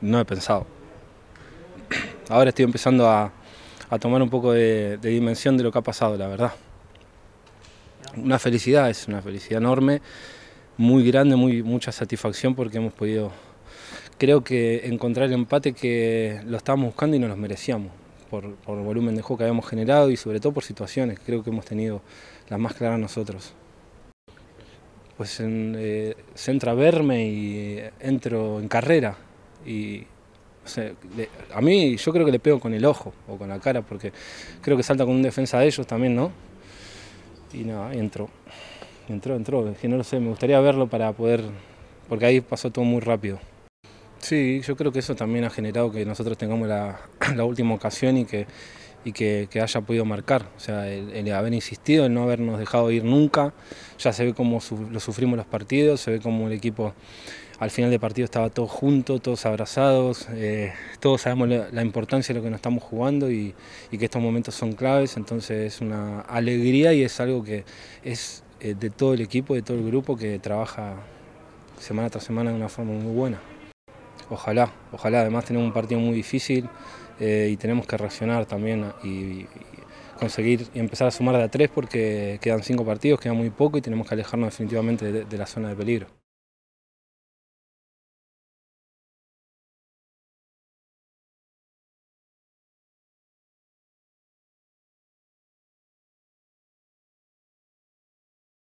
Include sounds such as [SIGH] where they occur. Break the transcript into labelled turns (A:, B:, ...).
A: no he pensado. Ahora estoy empezando a, tomar un poco de, dimensión de lo que ha pasado, la verdad. Una felicidad, es una felicidad enorme, muy grande, muy, mucha satisfacción porque hemos podido, creo que encontrar el empate que lo estábamos buscando y nos lo merecíamos. Por, por el volumen de juego que habíamos generado y sobre todo por situaciones, creo que hemos tenido las más claras nosotros pues eh, se entra a verme y entro en carrera. Y a mí yo creo que le pego con el ojo o con la cara, porque creo que salta con un defensa de ellos también, ¿no? Y nada, entró. Entró, entró. que no lo sé, me gustaría verlo para poder, porque ahí pasó todo muy rápido. Sí, yo creo que eso también ha generado que nosotros tengamos la, [CLEARS THROAT] la última ocasión y que y que, haya podido marcar. O sea, el, haber insistido, el no habernos dejado ir nunca. Ya se ve cómo lo sufrimos los partidos, se ve cómo el equipo al final del partido estaba todo junto, todos abrazados. Eh, todos sabemos la, importancia de lo que nos estamos jugando y, que estos momentos son claves. Entonces es una alegría y es algo que es eh, de todo el equipo, de todo el grupo que trabaja semana tras semana de una forma muy buena. Ojalá, ojalá. Además tenemos un partido muy difícil. Eh, y tenemos que reaccionar también y, conseguir y empezar a sumar de a tres porque quedan cinco partidos, queda muy poco y tenemos que alejarnos definitivamente de la zona de peligro.